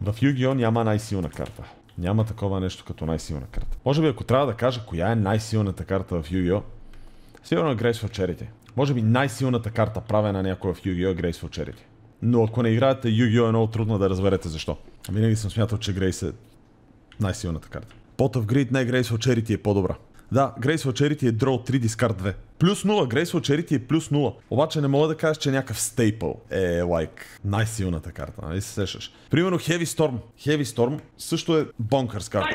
В Yu-Gi-Oh няма най-силна карта. Няма такова нещо като най-силна карта. Може би ако трябва да кажа коя е най-силната карта в Yu-Gi-Oh, сигурно е Graceful Charity. Може би най-силната карта правена някой в Yu-Gi-Oh е Graceful Charity. Но ако не играете Yu-Gi-Oh е много трудно да разберете защо. Винаги съм смятал, че Грейс е най-силната карта. Pot of Greed не Graceful Charity е по-добра. Да, Graceful Charity е Draw 3 Discard 2. Плюс 0, Graceful Charity е плюс 0. Обаче не мога да кажа, че някакъв стейпъл е лайк най-силната карта, нали се сещаш. Примерно Heavy Storm. Heavy Storm също е бонкърс карта.